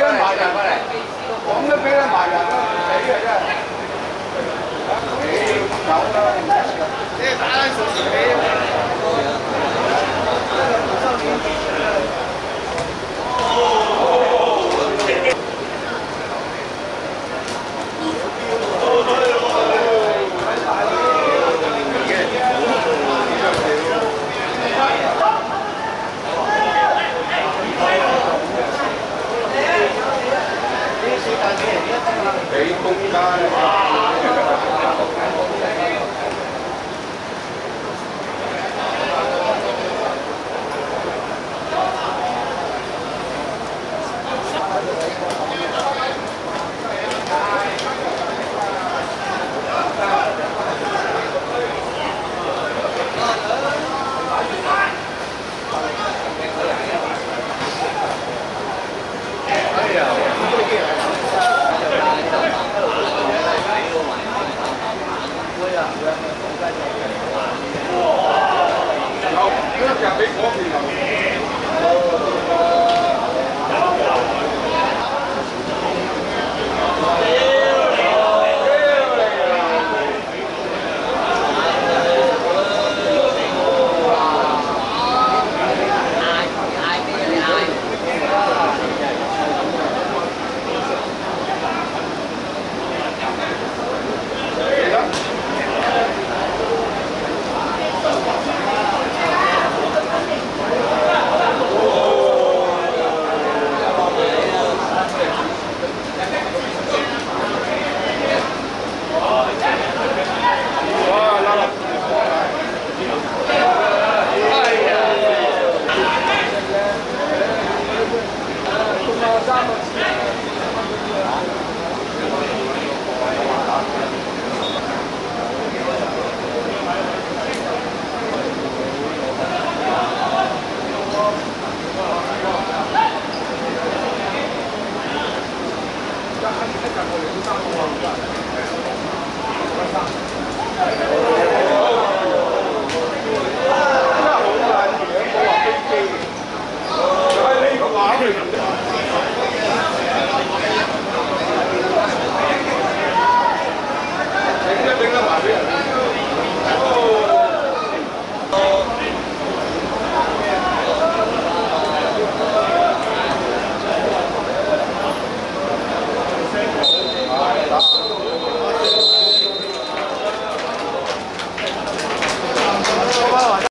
俾人埋人啦，咁都俾人埋人啦，死啊真係！你打那手机没有？要讲俾我听啊！